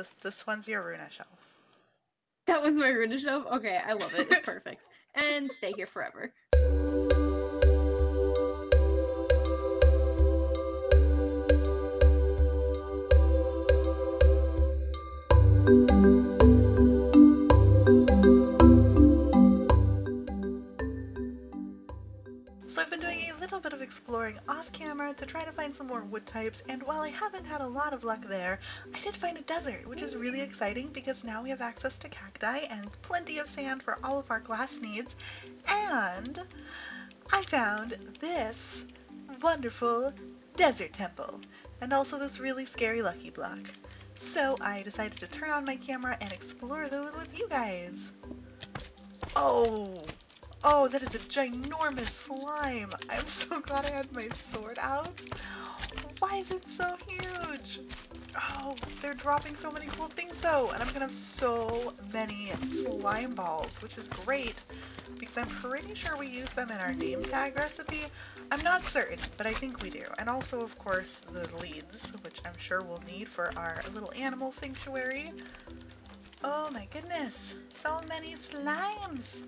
This this one's your Runa shelf. That was my Runa shelf? Okay, I love it. It's perfect. and stay here forever. So I've been doing a little bit of exploring off camera to try to find some more wood types, and while I haven't had a lot of luck there, I did find a desert, which is really exciting because now we have access to cacti and plenty of sand for all of our glass needs, and I found this wonderful desert temple, and also this really scary lucky block. So I decided to turn on my camera and explore those with you guys. Oh, Oh, that is a ginormous slime. I'm so glad I had my sword out. Why is it so huge? Oh, they're dropping so many cool things though, and I'm gonna have so many slime balls, which is great because I'm pretty sure we use them in our name tag recipe. I'm not certain, but I think we do. And also, of course, the leads, which I'm sure we'll need for our little animal sanctuary. Oh my goodness, so many slimes.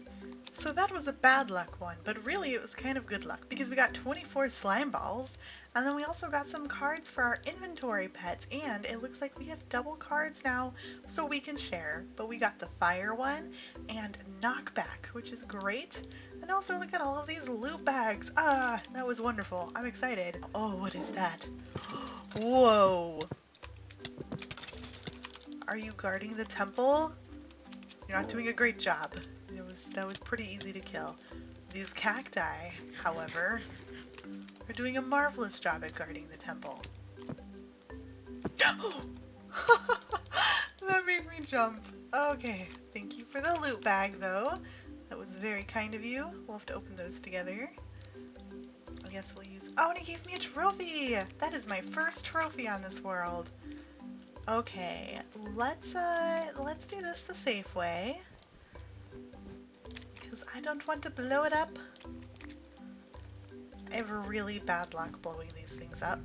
So that was a bad luck one, but really it was kind of good luck because we got 24 slime balls and then we also got some cards for our inventory pets and it looks like we have double cards now so we can share. But we got the fire one and knockback, which is great. And also look at all of these loot bags. Ah, that was wonderful. I'm excited. Oh, what is that? Whoa. Are you guarding the temple? You're not doing a great job. That was pretty easy to kill. These cacti, however, are doing a marvelous job at guarding the temple. that made me jump. Okay, thank you for the loot bag though. That was very kind of you. We'll have to open those together. I guess we'll use- Oh, and he gave me a trophy! That is my first trophy on this world. Okay, let's uh, let's do this the safe way. Because I don't want to blow it up. I have really bad luck blowing these things up.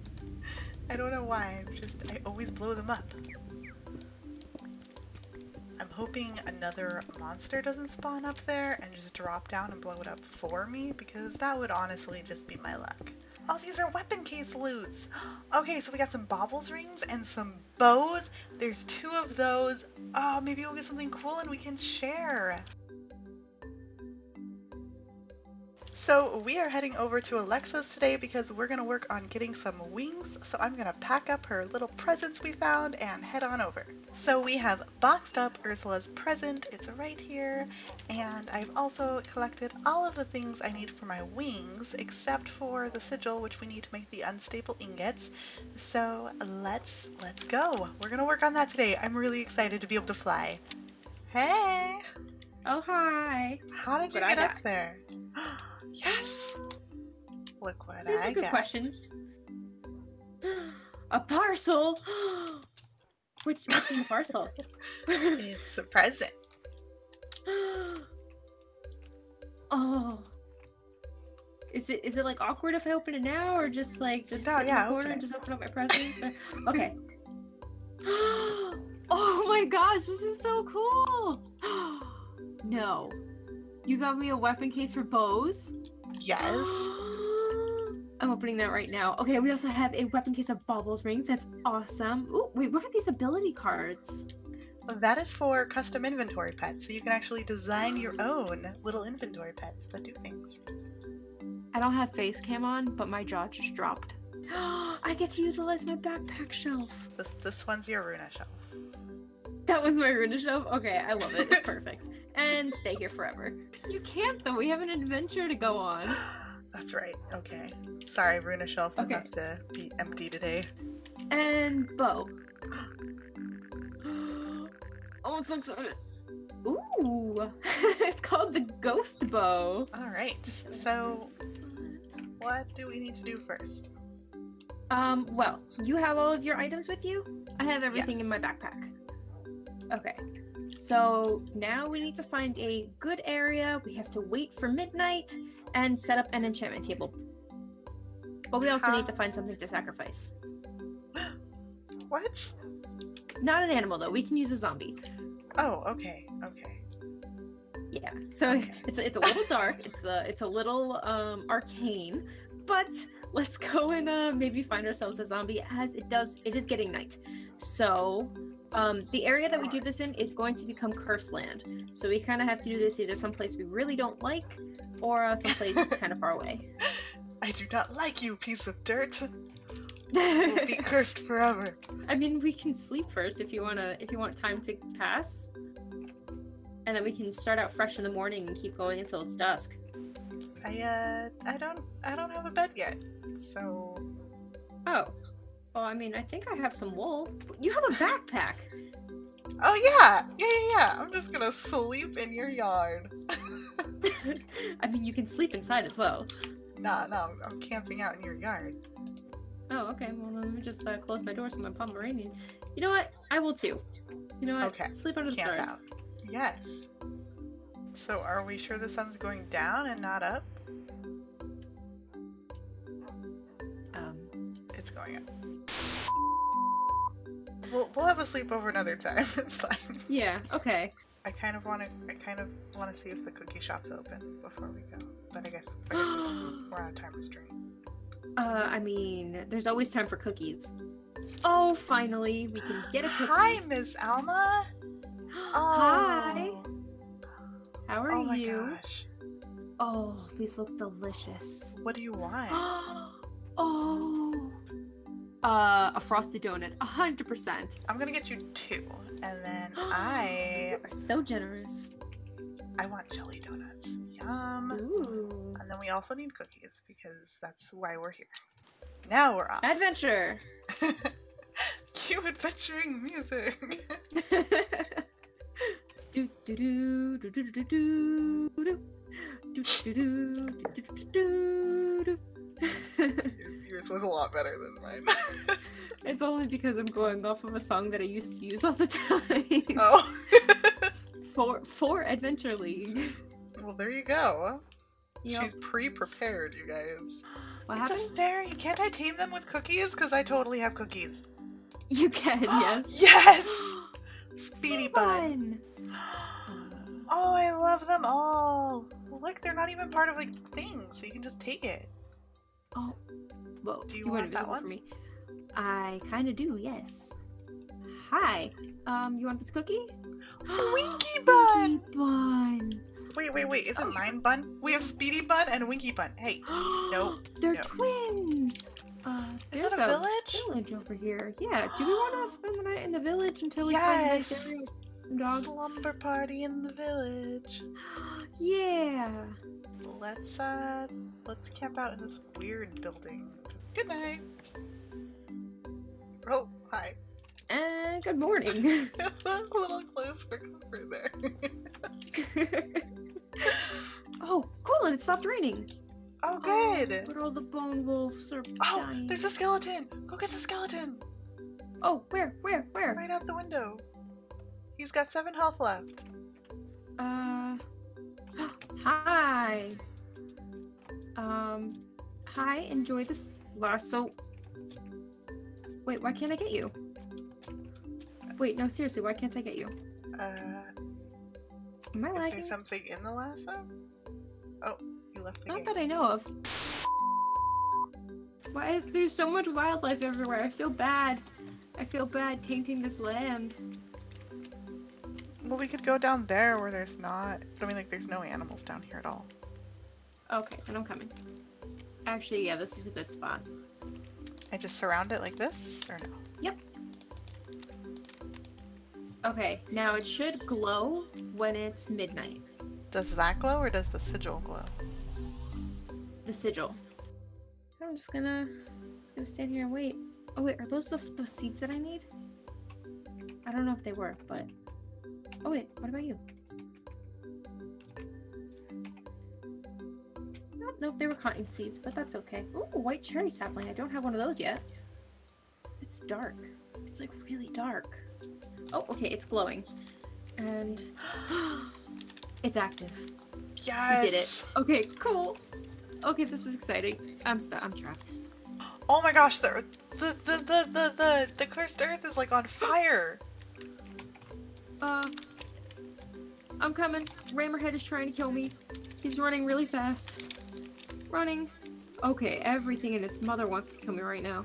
I don't know why, I'm just, I always blow them up. I'm hoping another monster doesn't spawn up there and just drop down and blow it up for me, because that would honestly just be my luck. Oh, these are weapon case loots! Okay, so we got some baubles rings and some bows. There's two of those. Oh, maybe we'll get something cool and we can share. So we are heading over to Alexa's today because we're going to work on getting some wings. So I'm going to pack up her little presents we found and head on over. So we have boxed up Ursula's present. It's right here. And I've also collected all of the things I need for my wings except for the sigil which we need to make the unstable ingots. So let's let's go. We're going to work on that today. I'm really excited to be able to fly. Hey! Oh, hi. How did you I get up there? Yes! Look what These I are good got. questions. A parcel. Which what's in the parcel? It's a present. oh. Is it is it like awkward if I open it now or just like just No, yeah, in the open corner and just open up my presents? Uh, okay. oh my gosh, this is so cool. no. You got me a weapon case for bows? Yes. I'm opening that right now. Okay, we also have a weapon case of baubles rings. That's awesome. Ooh, wait, what are these ability cards? That is for custom inventory pets, so you can actually design your own little inventory pets that do things. I don't have face cam on, but my jaw just dropped. I get to utilize my backpack shelf. This this one's your Runa shelf. That was my Runa shelf? Okay, I love it. It's perfect. And stay here forever. You can't though, we have an adventure to go on. That's right. Okay. Sorry, Runa shelf will Okay. have to be empty today. And bow. oh, I'm so excited. Ooh, it's called the ghost bow. All right. So, what do we need to do first? Um, well, you have all of your items with you? I have everything in my backpack. Okay. So now we need to find a good area. We have to wait for midnight and set up an enchantment table. But we also need to find something to sacrifice. What? Not an animal though. We can use a zombie. Oh, okay, okay. Yeah. So Okay. it's it's a little dark. It's a it's a little um arcane, but let's go and uh, maybe find ourselves a zombie as it does it is getting night. So um the area that we do this in is going to become cursed land. So we kind of have to do this either someplace we really don't like or uh, someplace kind of far away. I do not like you, piece of dirt. Will be cursed forever. I mean, we can sleep first if you wanna if you want time to pass. And then we can start out fresh in the morning and keep going until it's dusk. I uh, I don't, I don't have a bed yet. So Oh. Well, I mean, I think I have some wool. You have a backpack. Oh yeah, yeah, yeah, yeah. I'm just gonna sleep in your yard. I mean, you can sleep inside as well. nah, no, I'm, I'm camping out in your yard. Oh, okay. Well, let me just uh, close my door so my Pomeranian. You know what? I will too. You know what? Okay, Sleep under the Camp stars. out. Yes. So are we sure the sun's going down and not up? Um, It's going up. We'll, we'll have a sleepover another time. It's fine. yeah. Okay. I kind of want to. I kind of want to see if the cookie shop's open before we go. But I guess, I guess we- we're on a time restraint. Uh, I mean, there's always time for cookies. Oh, finally, we can get a cookie. Hi, Miss Alma. Oh. Hi. How are oh my you? gosh. Oh, these look delicious. What do you want? oh. Uh, a frosted donut, a hundred percent. I'm gonna get you two, and then I You are so generous. I want jelly donuts. Yum. Ooh. And then we also need cookies because that's why we're here. Now we're off. Adventure. Cue adventuring music. do do do do do do do do do do do do do do do. Yours, was a lot better than mine. It's only because I'm going off of a song that I used to use all the time oh. for for Adventure League. well, there you go. Yep. She's pre-prepared, you guys. What it's happened? a fairy. Can't I tame them with cookies? Because I totally have cookies. You can, yes. yes. Speedy bun. Bun. Oh, I love them all. Look, they're not even part of a thing, so you can just take it. Oh, well, Do you went want that one? For me. I kind of do, yes. Hi. Um, you want this cookie? Winky bun. Winky bun. Wait, wait, wait. Isn't Oh. mine bun? We have Speedy bun and Winky bun. Hey, Nope, They're no. twins. Uh, is there's that a village? village over here. Yeah. Do we want to spend the night in the village until we find a nice Yes. area with some dogs? Slumber party in the village. yeah. Let's uh, let's camp out in this weird building. Good night. Oh, hi. And good morning. a little close for comfort there. oh, cool! It stopped raining. oh, good. But all the bone wolves are Oh, dying. there's a skeleton. Go get the skeleton. Oh, where, where, where? Right out the window. He's got seven health left. Uh, hi. Um, hi. Enjoy this last. So, wait. Why can't I get you? Wait, no, seriously. Why can't I get you? Uh, Am I is there something in the lasso? Oh, you left the Not game. that I know of. Why? There's so much wildlife everywhere. I feel bad. I feel bad tainting this land. Well, we could go down there where there's not. I mean, like, there's no animals down here at all. Okay, then I'm coming. Actually, yeah, this is a good spot. I just surround it like this, or no? Yep. Okay, now it should glow when it's midnight. Does that glow, or does the sigil glow? The sigil. I'm just gonna, just gonna stand here and wait. Oh wait, are those the, the seeds that I need? I don't know if they were, but. Oh wait, what about you? Nope, nope, they were cotton seeds, but that's okay. Ooh, white cherry sapling. I don't have one of those yet. It's dark. It's like really dark. Oh, okay, it's glowing. And it's active. Yes. We did it. Okay, cool. Okay, this is exciting. I'm stu- I'm trapped. Oh my gosh, the the the the the the, the cursed earth is like on fire. Uh, I'm coming. Rammerhead is trying to kill me. He's running really fast. Running. Okay, everything and its mother wants to kill me right now.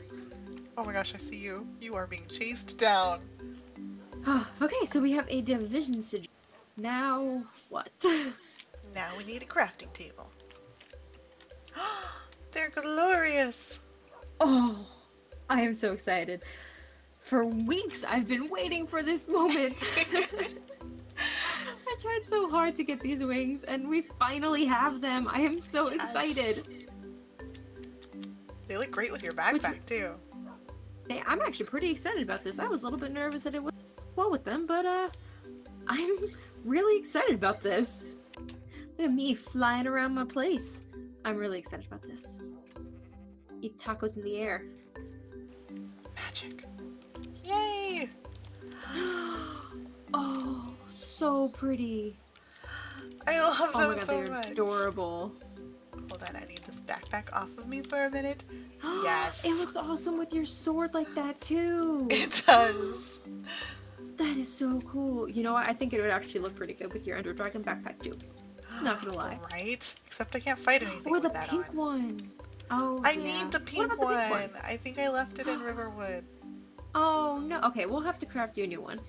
Oh my gosh, I see you. You are being chased down. okay, so we have a division sigil. Now, what? now we need a crafting table. They're glorious! Oh, I am so excited. For weeks, I've been waiting for this moment. I tried so hard to get these wings, and we finally have them. I am so yes. excited. They look great with your backpack, Which, too. They, I'm actually pretty excited about this. I was a little bit nervous that it would well with them, but uh, I'm really excited about this. Look at me flying around my place. I'm really excited about this. Eat tacos in the air. Magic. So pretty. I love oh them my god, so they're much. adorable. Hold on, I need this backpack off of me for a minute. yes. It looks awesome with your sword like that too. It does. That is so cool. You know what? I think it would actually look pretty good with your Ender Dragon backpack too. Not gonna lie. Right? Except I can't fight anything or the pink on. one. Oh, I yeah. need the pink, one. The pink one. I think I left it in Riverwood. Oh no. Okay, we'll have to craft you a new one.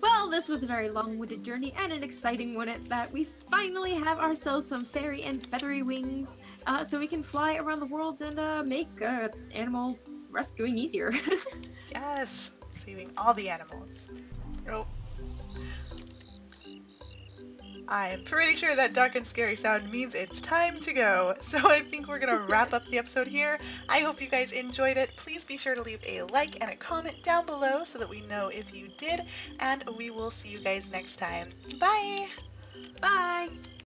Well, this was a very long-winded journey and an exciting one at that. We finally have ourselves some fairy and feathery wings, uh, so we can fly around the world and uh, make uh, animal rescuing easier. yes, saving all the animals. Nope. I am pretty sure that dark and scary sound means it's time to go. So I think we're going to wrap up the episode here. I hope you guys enjoyed it. Please be sure to leave a like and a comment down below so that we know if you did. And we will see you guys next time. Bye! Bye!